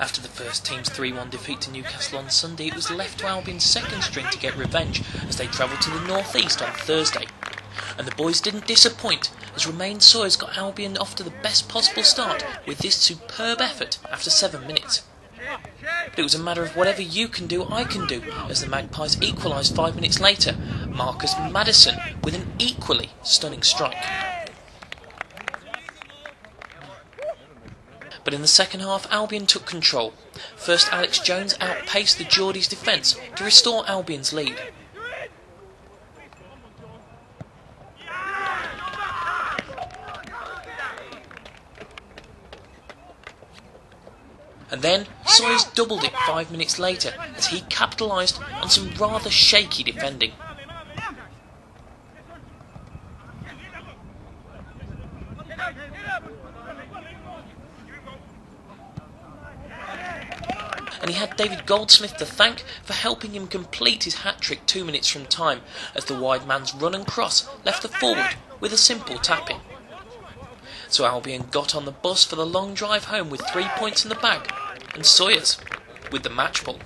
After the first team's 3 1 defeat to Newcastle on Sunday, it was left to Albion's second string to get revenge as they travelled to the North East on Thursday. And the boys didn't disappoint as Romaine Sawyers got Albion off to the best possible start with this superb effort after 7 minutes. But it was a matter of whatever you can do, I can do, as the Magpies equalised five minutes later. Marcus Maddison with an equally stunning strike. But in the second half, Albion took control. First, Alex Jones outpaced the Geordies' defence to restore Albion's lead. And then Sawyers doubled it five minutes later as he capitalised on some rather shaky defending. And he had David Goldsmith to thank for helping him complete his hat trick two minutes from time as the wide man's run and cross left the forward with a simple tapping. So Albion got on the bus for the long drive home with three points in the bag, and Sawyers with the match ball.